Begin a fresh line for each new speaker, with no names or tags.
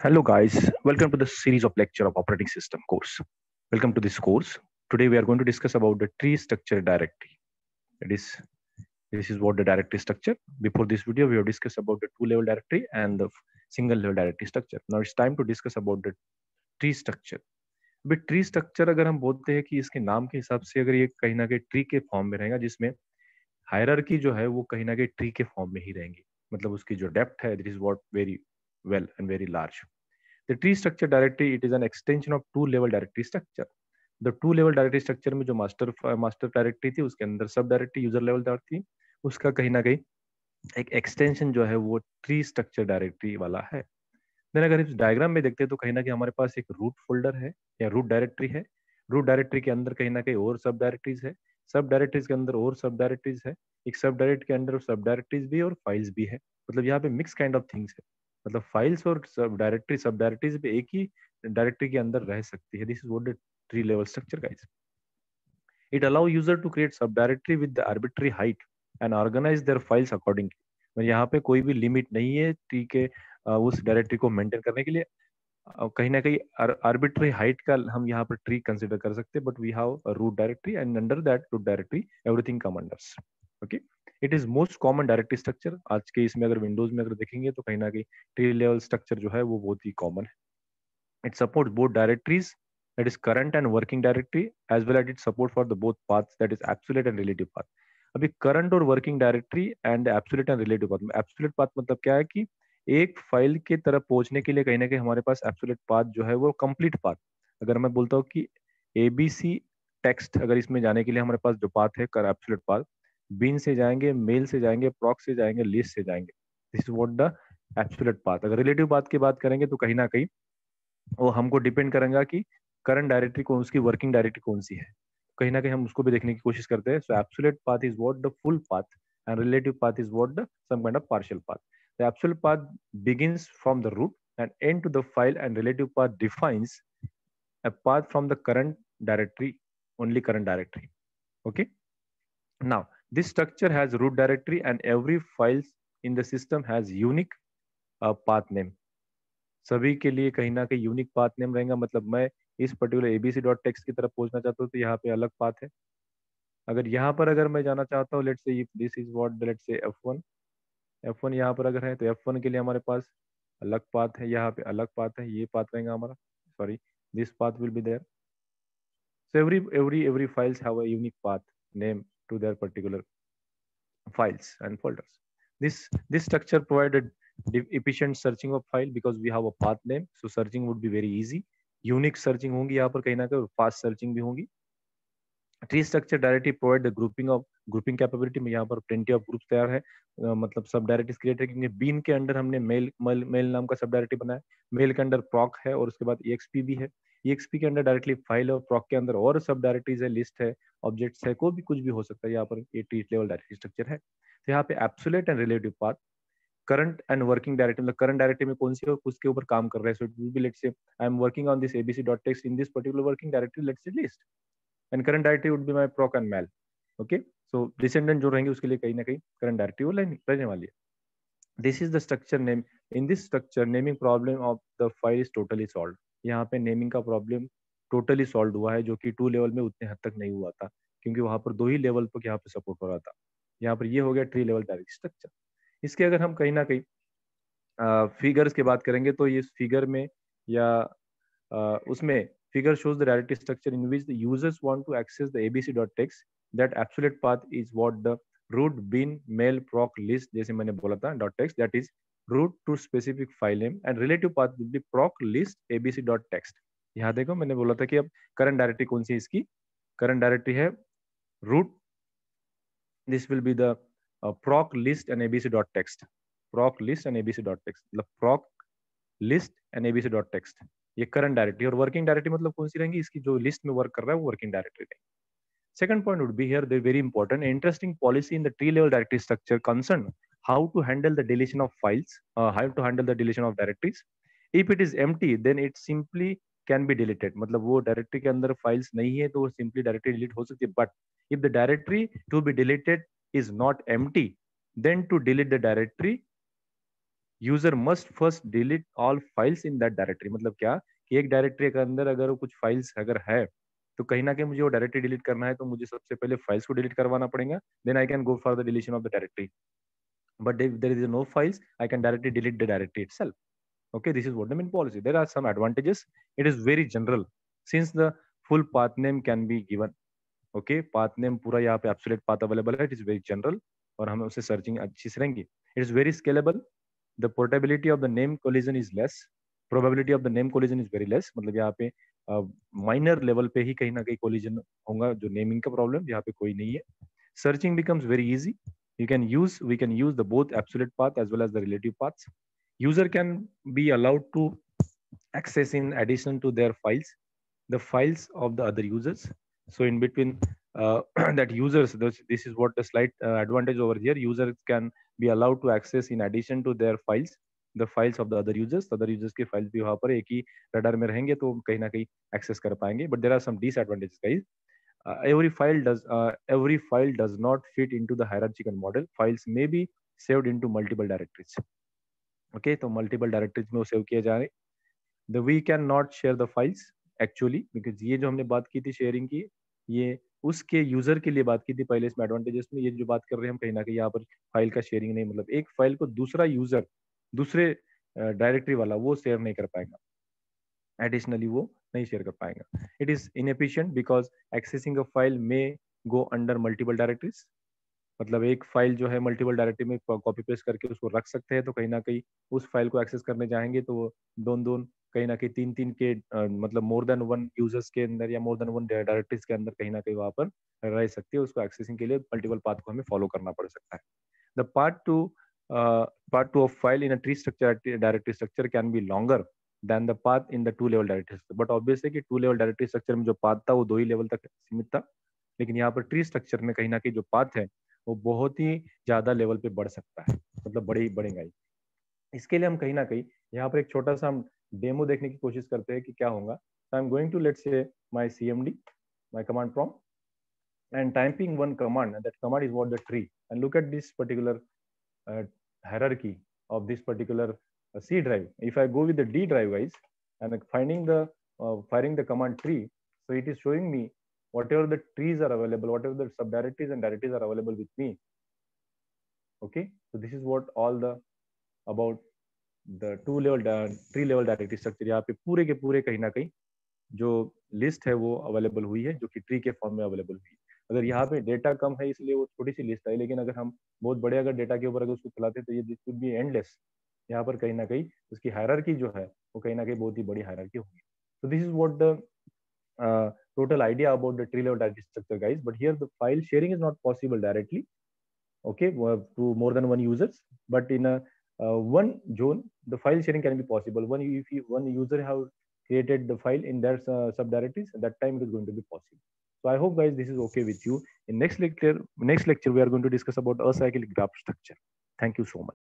Hello guys, welcome to the series of lecture of operating system course. Welcome to this course. Today we are going to discuss about the tree structure directory. That is, this is what the directory structure. Before this video, we have discussed about the two level directory and the single level directory structure. Now it's time to discuss about the tree structure. अभी tree structure अगर हम बोलते हैं कि इसके नाम के हिसाब से अगर ये कहीं ना कहीं ट्री के फॉर्म में रहेगा जिसमें हायरार्की जो है वो कहीं ना कहीं ट्री के फॉर्म में ही रहेंगी मतलब उसकी जो डेप्थ है that is what very well and very large. The tree structure directory, it is an extension of two level directory structure. The two level directory structure में जो master master directory थी उसके अंदर सब directory user level थी उसका कहीं ना कहीं एक extension जो है वो tree structure directory वाला है। देन अगर इस डायग्राम में देखते हैं तो कहीं ना कहीं हमारे पास एक रूट फोल्डर है या रूट डायरेक्टरी है। रूट डायरेक्टरी के अंदर कहीं ना कहीं और सब डायरेक्टरीज है। सब डायरेक्टरीज के अंदर और सब डायरेक्टरीज है। एक सब डायरेक्ट के अंदर सब डायरेक्टरीज भी और फाइल्स भी है। मतलब यहाँ पे मिक्स काइंड ऑफ़ थिंग्स है। मतलब फाइल्स और सब डायरेक्टरी सब डायरेक्टरीज भी एक ही डायरेक्टरी के अंदर रह सकती है। This is what the tree level structure guys it allow user to create sub directory with the arbitrary height and organize their files accordingly यहाँ पे कोई भी लिमिट नहीं है ट्री के उस डायरेक्टरी को मेंटेन करने के लिए। कहीं ना कहीं आर्बिट्री हाइट का हम यहाँ पर ट्री कंसिडर कर सकते हैं but we have root directory and under that root directory everything come unders okay it is most common directory structure आज के इसमें अगर विंडोज़ में अगर देखेंगे तो कहीं ना कहीं ट्री लेवल स्ट्रक्चर जो है वो बहुत ही कॉमन है। It support both directories that is current and working directory, as well as it support for the both paths, that is absolute and relative path. अभी करंट और working directory and absolute and relative path absolute path मतलब क्या है कि एक file के तरफ़ पहुँचने के लिए कहीं ना कहीं हमारे पास एब्सोल्यूट पाथ जो है वो कंप्लीट पाथ अगर मैं बोलता हूँ कि एबीसी टेक्स्ट अगर इसमें जाने के लिए हमारे पास जो पाथ है कर एब्सोल्यूट पाथ बिन से जाएँगे, मेल से जाएँगे प्रॉक से जाएँगे, लिस्ट से जाएँगे। This is what the absolute path अगर रिलेटिव पाथ की बात करेंगे तो कहीं ना कहीं वो हमको डिपेंड करेगा कि करंट डायरेक्टरी कौन सी वर्किंग डायरेक्टरी कौन सी है। कहीं ना कहीं हम उसको भी देखने की कोशिश करते हैं। So absolute path is what the full path and relative path is what the some kind of partial path the absolute path begins from the root and end to the file and relative path defines a path from the current directory, only current directory. Okay? Now this structure has root directory and every files in the system has unique uh, path name. सभी के लिए कहीं ना कहीं unique path name रहेगा। मतलब मैं इस पर्टिकुलर एबीसी डॉट टेक्स की तरफ़ पहुँचना चाहता हूँ तो यहाँ पे अलग पाथ है। अगर यहाँ पर अगर मैं जाना चाहता हूँ let's say this is what let's say F one F one यहाँ पर अगर है तो एफ़ वन के लिए हमारे पास अलग पाथ है। यहाँ पे अलग पाथ है। ये पाथ रहेगा हमारा। Sorry this path will be there every every every files have a unique path name to their particular files and folders this this structure provided efficient searching of file because we have a path name so searching would be very easy unique searching होंगी यहाँ पर कहीं ना कहीं fast searching भी होंगी tree structure directly provide the grouping of grouping capability में यहाँ पर प्लेंटी ऑफ़ ग्रुप्स तैयार है uh, मतलब सब डायरेक्टरीज क्रिएट है क्योंकि बीन के अंडर हमने मेल मेल, मेल नाम का सब डायरेक्टरी बनाया मेल के अंडर प्रॉक है और उसके बाद एक्सपी भी है एक्सपी के अंदर डायरेक्टली फ़ाइल और प्रॉक के अंदर और सब डायरेक्टरीज है लिस्ट है ऑब्जेक्ट्स है, कोई भी कुछ भी हो सकता है, यहाँ पर ये टी लेवल डायरेक्टरी स्ट्रक्चर है। तो यहाँ पे absolute and relative path current and working directory मतलब करंट डायरेक्टरी में कौन सी है उसके ऊपर काम कर रहे हैं? So it will be let's say I am working on this ABC dot text in this particular working directory let's say list and current directory would be my proc and mail okay so descendant जो रहेंगे, उसके लिए कहीं ना कहीं current directory वो रहने वाली है। This is the structure name in this structure naming problem of the file is totally solve यहाँ पे नेमिंग का प्रॉब्लम टोटली सॉल्व हुआ है जो कि टू लेवल में उतने हद तक नहीं हुआ था क्योंकि वहाँ पर दो ही लेवल पर यहाँ पे सपोर्ट हो रहा था। यहाँ पर ये हो गया थ्री लेवल डायरेक्ट स्ट्रक्चर इसके अगर हम कहीं ना कहीं फिगर्स की बात करेंगे तो ये फिगर में या आ, उसमें figure shows the directory structure in which the users want to access the abc.txt that absolute path is what the root bin mail proc list जैसे मैंने बोला था dot text that is root to specific file name and relative path will be proc list abc.txt यहाँ देखो मैंने बोला था कि अब करंट डायरेक्टरी कौन सी है इसकी करंट डायरेक्टरी है root this will be the proc list and abc.txt proc list and abc.txt मतलब proc list and abc.txt ये करंट डायरेक्टरी और वर्किंग डायरेक्टरी मतलब कौन सी रहेंगी इसकी जो लिस्ट में वर्क कर रहा है वो वर्किंग डायरेक्टरी रहेगी second point would be here they're very important interesting policy in the tree level directory structure concern how to handle the deletion of files uh, how to handle the deletion of directories. If it is empty then it simply can be deleted मतलब वो directory के अंदर files नहीं है तो simply directory delete हो सकती है. But if the directory to be deleted is not empty then to delete the directory user must first delete all files in that directory मतलब क्या? कि एक डायरेक्टरी के अंदर अगर कुछ फाइल्स अगर है तो कहीं ना कहीं मुझे वो डायरेक्टरी डिलीट करना है तो मुझे सबसे पहले फाइल्स को डिलीट करवाना पड़ेगा. Then I can go for the deletion of the directory but if there is no files i can directly delete the directory itself okay this is what the main policy there are some advantages it is very general since the full path name can be given okay path name पूरा यहाँ पे absolute path available है it is very general और हमें उसे searching अच्छी से रहेंगी it is very scalable the portability of the name collision is less probability of the name collision is very less मतलब यहाँ पे माइनर uh, लेवल पे ही कहीं ना कहीं कोलिजन होगा जो नेमिंग का प्रॉब्लम यहाँ पे कोई नहीं है searching becomes very easy you can use we can use the both absolute path as well as the relative paths user can be allowed to access in addition to their files the files of the other users so in between uh, that users this, this is what the slight uh, advantage over here users can be allowed to access in addition to their files the files of the other users other users के files भी वहाँ पर एक ही radar में रहेंगे तो कहीं ना कहीं access कर पाएंगे but there are some disadvantages guys uh, every file does uh, every file does not fit into the hierarchical model files may be saved into multiple directories okay तो multiple directories में save किया जाए the we can not share the files actually because ये जो हमने बात की थी sharing की ये उसके यूज़र के लिए बात की थी पहले इसमें एडवांटेजेस में ये जो बात कर रहे हैं हम कहीं ना कहीं यहाँ पर फ़ाइल का शेयरिंग नहीं मतलब एक फ़ाइल को दूसरा यूज़र दूसरे डायरेक्टरी वाला वो शेयर नहीं कर पाएगा एडिशनली वो नहीं शेयर कर पाएगा। It is inefficient because accessing a file may go under multiple directories मतलब एक फ़ाइल जो है मल्टीपल डायरेक्टरी में कॉपी पेस्ट करके उसको रख सकते हैं तो कहीं ना कहीं उस फ़ाइल को एक्सेस करने जाएँगे तो वो दोन दोन कहीं ना कहीं तीन तीन के आ, मतलब मोर देन वन यूज़र्स के अंदर या मोर देन वन डायरेक्टरीज के अंदर कहीं ना कहीं वहाँ पर रह सकती है। उसको एक्सेसिंग के लिए मल्टीपल पाथ को हमें फॉलो करना पड़ सकता है। The part two part two of file in a tree structure directory structure can be longer than the path in the two level directory but obvious है कि टू लेवल डायरेक्टरी स्ट्रक्चर में जो path था वो दो ही level तक सीमित था। लेकिन यहाँ पर ट्री स्ट्रक्चर में कहीं ना कहीं जो पाथ है वो बहुत ही ज़्यादा लेवल पे बढ़ सकता है। मतलब बड़े बढ़ेगा ही इसके लिए हम कहीं ना कहीं यहाँ पर एक छोटा सा हम डेमो देखने की कोशिश करते हैं कि क्या होगा। I am going to let say my C M D my command from and typing one command and that command is what the tree. And look at this particular uh, hierarchy of this particular a C drive. If I go with the D drive, guys, and finding the uh, firing the command tree, so it is showing me whatever the trees are available, whatever the subdirectories and directories are available with me. Okay, so this is what all the about the two level three level directory structure यहाँ पे पूरे के पूरे कहीं ना कहीं जो list है वो अवेलेबल हुई है जो कि ट्री के फॉर्म में अवेलेबल हुई है अगर यहाँ पे डेटा कम है इसलिए वो छोटी सी लिस्ट है लेकिन अगर हम बहुत बड़े अगर डेटा के ऊपर अगर उसको चलाते तो ये दिस वुड बी एंडलेस यहाँ पर कहीं ना कहीं उसकी हायरार्की जो है वो कहीं ना कहीं बहुत ही बड़ी हायरार्की होगी so this is what the uh, total idea about the tree level data structure guys but here the file sharing is not possible directly okay to more than one users but in a uh, one zone the file sharing can be possible one if you, one user have created the file in their uh, subdirectories at that time it is going to be possible so i hope guys this is okay with you in next lecture next lecture we are going to discuss about acyclic graph structure thank you so much